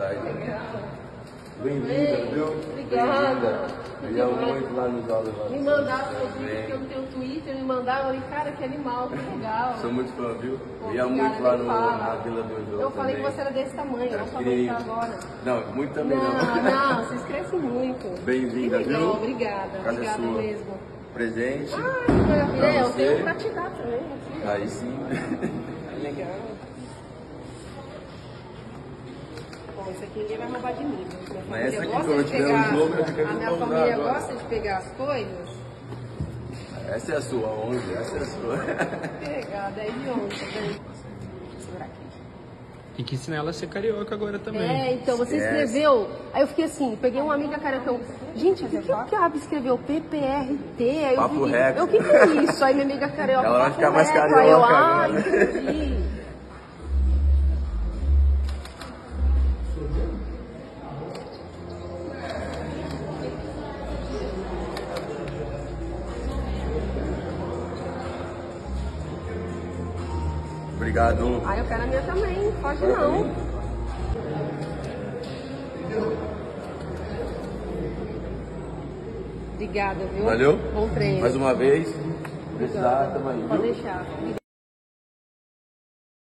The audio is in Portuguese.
Aí. Bem-vinda, viu? Obrigada. Bem-vinda. Muito lá nos aulas. Me mandaram os vídeos que eu não tenho Twitter, me mandaram, falei, cara, que animal, que legal. Sou muito fã, viu? Ia muito lá no, na Vila do João Eu falei que você era desse tamanho, não falei agora. Não, muito também Não, não. não, vocês crescem muito. Bem-vinda, viu? Obrigada, Casa obrigada sua. mesmo. Presente. Ah, É, eu tenho pra te dar também. Aí sim. Legal. Bom, isso aqui ninguém vai roubar de mim. Minha Mas família aqui, gosta quando eu de tiver pegar- um jogo, A minha família gosta de pegar as coisas. Essa é a sua, 11. Essa é a sua. Pegar 10 de 11, tá vendo? Tem que ensinar ela a ser carioca agora também. É, então você Yes. escreveu. Aí eu fiquei assim, peguei uma amiga eu, gente, o que, que o Kiab escreveu? PPRT? Aí eu Papo fiquei, reto. eu, o que, que é isso? Aí minha amiga carioca. Ela vai ficar mais reto. carioca Aí eu, ah, entendi. Obrigado. Aí eu quero a minha também, pode não. mim. Obrigada, viu? Valeu? Bom treino. Mais uma vez. Precisar, tamo aí. Pode deixar.